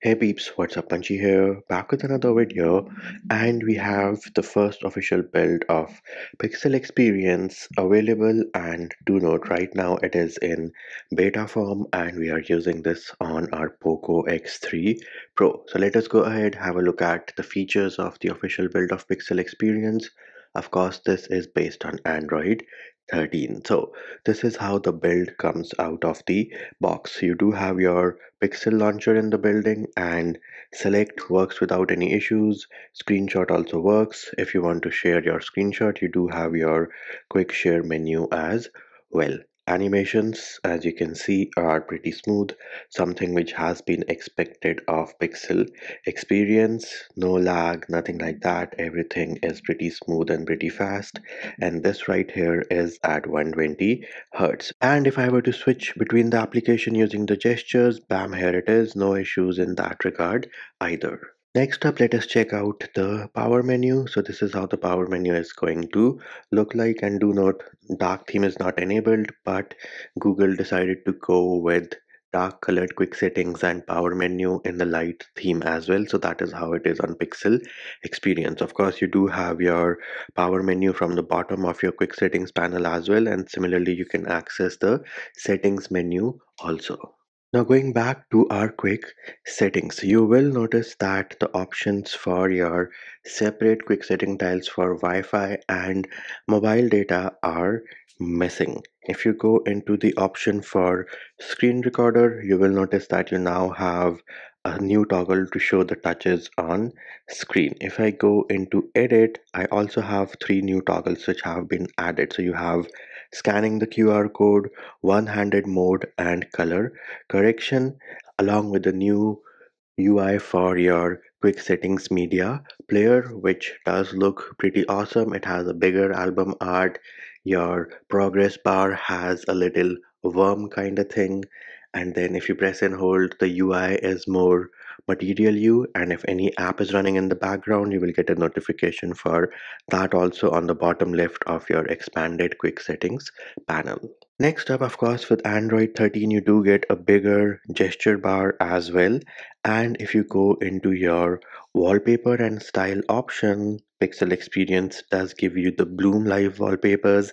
Hey peeps, what's up? Munchy here, back with another video, and we have the first official build of Pixel Experience available. And do note, right now it is in beta form, and we are using this on our Poco X3 Pro. So let us go ahead have a look at the features of the official build of Pixel Experience. Of course, this is based on Android 13 so this is how the build comes out of the box. You do have your pixel launcher in the building and select works without any issues. Screenshot also works. If you want to share your screenshot you do have your quick share menu as well Animations, as you can see, are pretty smooth, something which has been expected of Pixel experience. No lag, nothing like that. Everything is pretty smooth and pretty fast. And this right here is at 120 Hertz. And if I were to switch between the application using the gestures, bam, here it is. No issues in that regard either. Next up, let us check out the power menu. So this is how the power menu is going to look like and do note dark theme is not enabled, but Google decided to go with dark colored quick settings and power menu in the light theme as well. So that is how it is on Pixel experience. Of course, you do have your power menu from the bottom of your quick settings panel as well. And similarly, you can access the settings menu also. Now going back to our quick settings, you will notice that the options for your separate quick setting tiles for Wi-Fi and mobile data are missing. If you go into the option for screen recorder, you will notice that you now have a new toggle to show the touches on screen. If I go into edit, I also have three new toggles which have been added. So you have scanning the QR code, one-handed mode and color correction along with the new UI for your quick settings media player which does look pretty awesome. It has a bigger album art. Your progress bar has a little worm kind of thing. And then if you press and hold the UI is more material you and if any app is running in the background you will get a notification for that also on the bottom left of your expanded quick settings panel next up of course with android 13 you do get a bigger gesture bar as well and if you go into your wallpaper and style option Pixel Experience does give you the Bloom Live wallpapers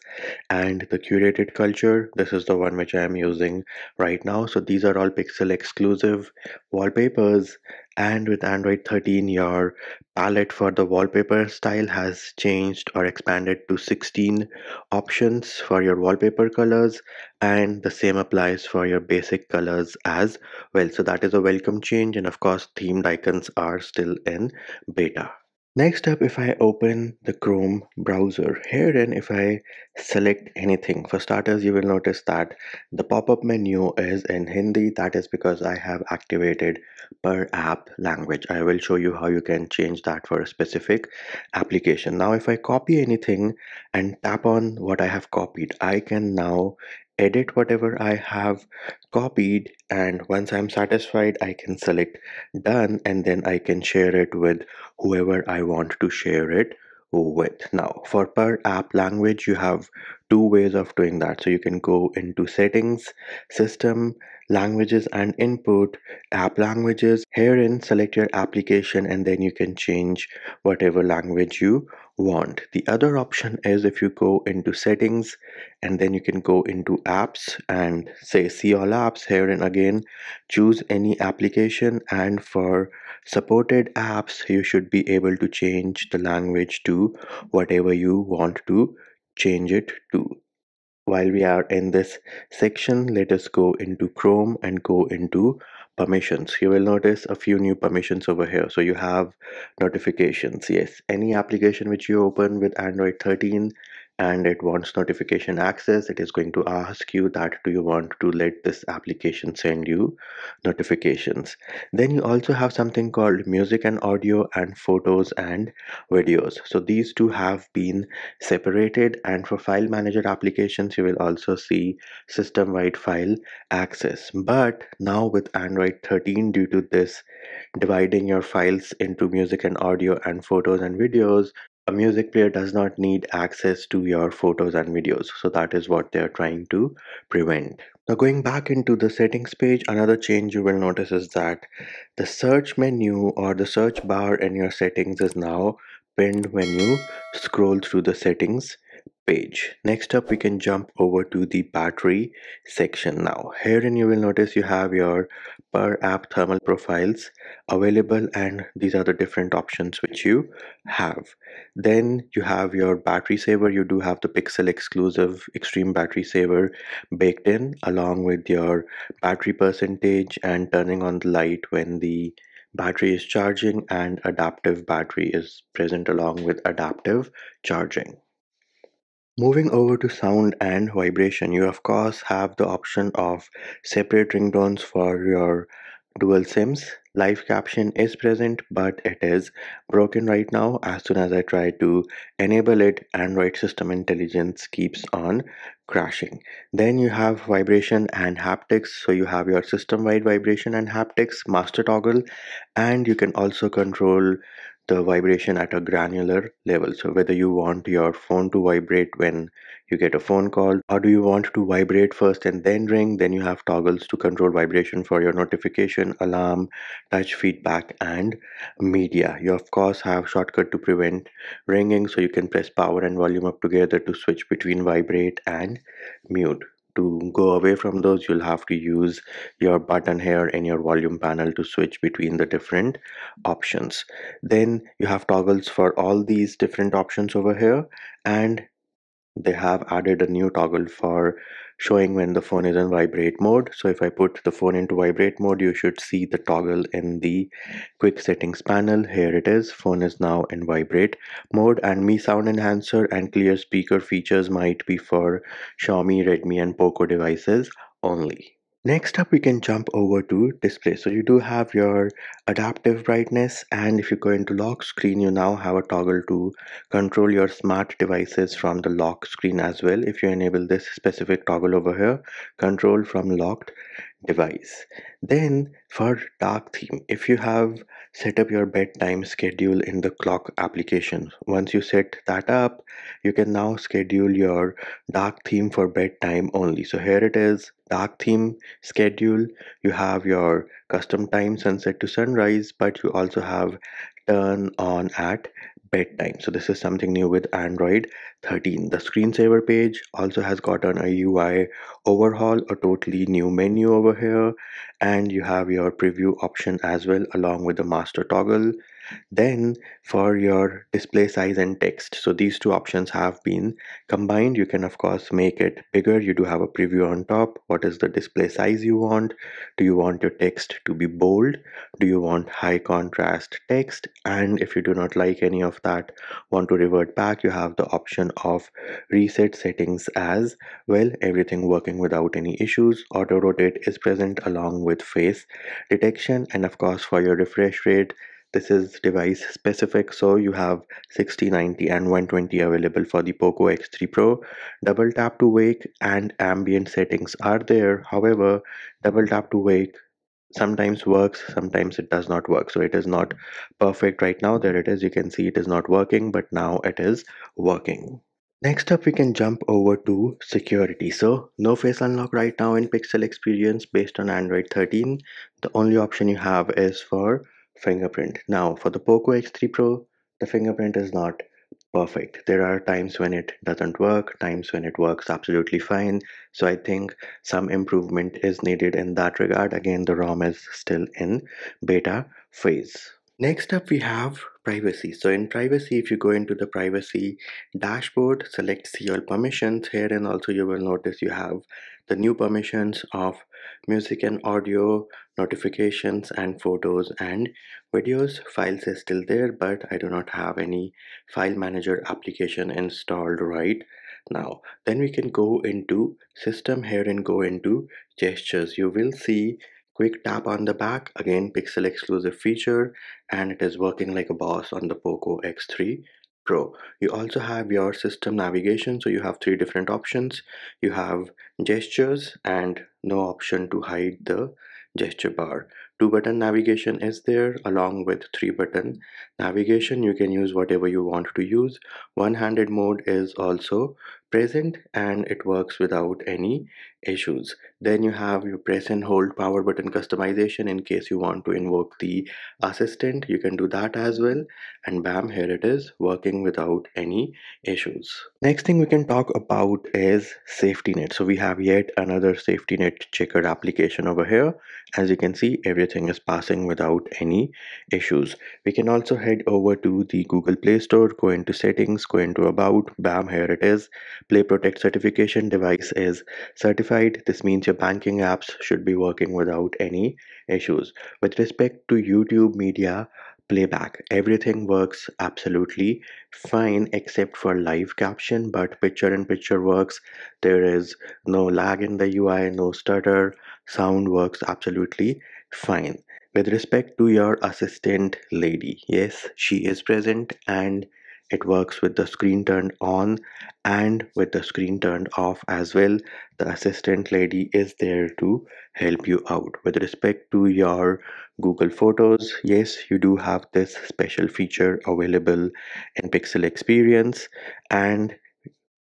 and the curated culture. This is the one which I am using right now. So these are all Pixel exclusive wallpapers. And with Android 13, your palette for the wallpaper style has changed or expanded to 16 options for your wallpaper colors and the same applies for your basic colors as well. So that is a welcome change and of course themed icons are still in beta Next up, if I open the Chrome browser, here herein if I select anything, for starters, you will notice that the pop-up menu is in Hindi. That is because I have activated per app language. I will show you how you can change that for a specific application. Now, if I copy anything and tap on what I have copied, I can now edit whatever I have copied and once I'm satisfied I can select done and then I can share it with whoever I want to share it with. Now for per app language you have two ways of doing that. So you can go into settings, system, languages and input, app languages. Herein select your application and then you can change whatever language you want. The other option is if you go into settings and then you can go into apps and say see all apps here and again choose any application and for supported apps you should be able to change the language to whatever you want to change it to. While we are in this section, let us go into Chrome and go into permissions. You will notice a few new permissions over here. So you have notifications. Yes, any application which you open with Android 13 and it wants notification access it is going to ask you that do you want to let this application send you notifications? Then you also have something called music and audio and photos and videos. So these two have been separated and for file manager applications you will also see system wide file access. But now with android 13 due to this dividing your files into music and audio and photos and videos a music player does not need access to your photos and videos. So that is what they're trying to prevent. Now going back into the settings page, another change you will notice is that the search menu or the search bar in your settings is now pinned when you scroll through the settings page. Next up, we can jump over to the battery section now. here, Herein you will notice you have your per app thermal profiles available and these are the different options which you have. Then you have your battery saver. You do have the Pixel exclusive extreme battery saver baked in along with your battery percentage and turning on the light when the battery is charging and adaptive battery is present along with adaptive charging. Moving over to sound and vibration, you of course have the option of separate ringtones for your dual sims. Live caption is present but it is broken right now. As soon as I try to enable it, Android system intelligence keeps on crashing. Then you have vibration and haptics. So you have your system wide vibration and haptics master toggle and you can also control the vibration at a granular level. So whether you want your phone to vibrate when you get a phone call or do you want to vibrate first and then ring, then you have toggles to control vibration for your notification, alarm, touch feedback and media. You of course have shortcut to prevent ringing so you can press power and volume up together to switch between vibrate and mute to go away from those you'll have to use your button here in your volume panel to switch between the different options. Then you have toggles for all these different options over here and they have added a new toggle for showing when the phone is in vibrate mode. So if I put the phone into vibrate mode you should see the toggle in the quick settings panel. Here it is. Phone is now in vibrate mode and Mi sound enhancer and clear speaker features might be for Xiaomi Redmi and Poco devices only Next up, we can jump over to display. So you do have your adaptive brightness and if you go into lock screen, you now have a toggle to control your smart devices from the lock screen as well. If you enable this specific toggle over here, control from locked device. Then for dark theme, if you have set up your bedtime schedule in the clock application, once you set that up, you can now schedule your dark theme for bedtime only. So here it is, dark theme schedule. You have your custom time sunset to sunrise, but you also have turn on at bedtime. So this is something new with Android 13. The screensaver page also has gotten a UI overhaul, a totally new menu over here, and you have your preview option as well along with the master toggle then for your display size and text. So these two options have been combined. You can of course make it bigger. You do have a preview on top. What is the display size you want? Do you want your text to be bold? Do you want high contrast text? And if you do not like any of that want to revert back you have the option of reset settings as well. Everything working without any issues. Auto rotate is present along with face detection. And of course for your refresh rate this is device specific so you have 60 90 and 120 available for the poco x3 pro. Double tap to wake and ambient settings are there. However double tap to wake sometimes works sometimes it does not work. So it is not perfect right now. There it is. You can see it is not working but now it is working. Next up, we can jump over to security. So no face unlock right now in Pixel Experience based on Android 13. The only option you have is for fingerprint. Now for the Poco X3 Pro, the fingerprint is not perfect. There are times when it doesn't work, times when it works absolutely fine. So I think some improvement is needed in that regard. Again, the ROM is still in beta phase. Next up, we have privacy. So in privacy, if you go into the privacy dashboard, select see all permissions here and also you will notice you have the new permissions of music and audio, notifications and photos and videos. Files is still there, but I do not have any file manager application installed right now. Then we can go into system here and go into gestures. You will see quick tap on the back again pixel exclusive feature and it is working like a boss on the poco x3 pro. You also have your system navigation so you have three different options. You have gestures and no option to hide the gesture bar. Two button navigation is there along with three button navigation. You can use whatever you want to use. One-handed mode is also present and it works without any issues. Then you have your press and hold power button customization in case you want to invoke the assistant. You can do that as well. And bam here it is working without any issues. Next thing we can talk about is safety net. So we have yet another safety net checker application over here. As you can see everything is passing without any issues. We can also head over to the google play store go into settings go into about bam here it is play protect certification device is certified. This means your banking apps should be working without any issues. With respect to youtube media playback everything works absolutely fine except for live caption but picture in picture works. There is no lag in the ui no stutter. Sound works absolutely fine. With respect to your assistant lady yes she is present and it works with the screen turned on and with the screen turned off as well. The assistant lady is there to help you out. With respect to your google photos yes you do have this special feature available in pixel experience. And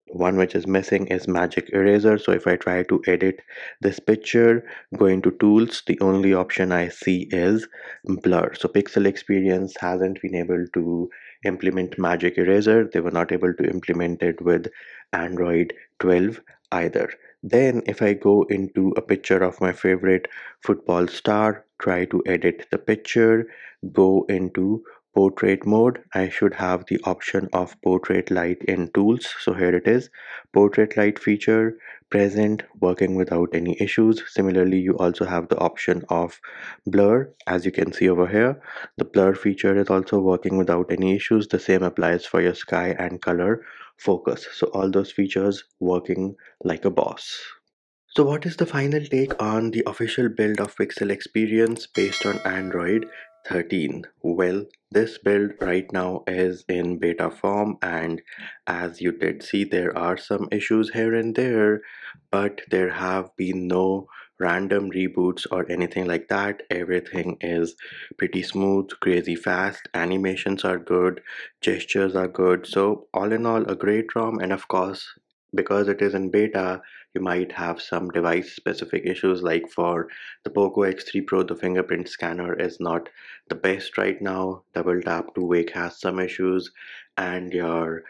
one which is missing is magic eraser. So if I try to edit this picture go into tools the only option I see is blur. So pixel experience hasn't been able to implement magic eraser. They were not able to implement it with Android 12 either. Then if I go into a picture of my favorite football star try to edit the picture go into portrait mode I should have the option of portrait light in tools. So here it is. Portrait light feature present working without any issues. Similarly you also have the option of blur as you can see over here. The blur feature is also working without any issues. The same applies for your sky and color focus. So all those features working like a boss. So what is the final take on the official build of Pixel Experience based on Android 13 well this build right now is in beta form and as you did see there are some issues here and there but there have been no random reboots or anything like that. Everything is pretty smooth crazy fast animations are good gestures are good. So all in all a great ROM and of course because it is in beta you might have some device specific issues like for the Poco X3 Pro the fingerprint scanner is not the best right now. Double tap to wake has some issues and your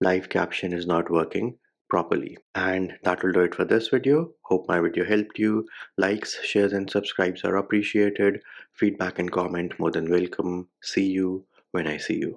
live caption is not working properly. And that will do it for this video. Hope my video helped you. Likes shares and subscribes are appreciated. Feedback and comment more than welcome. See you when i see you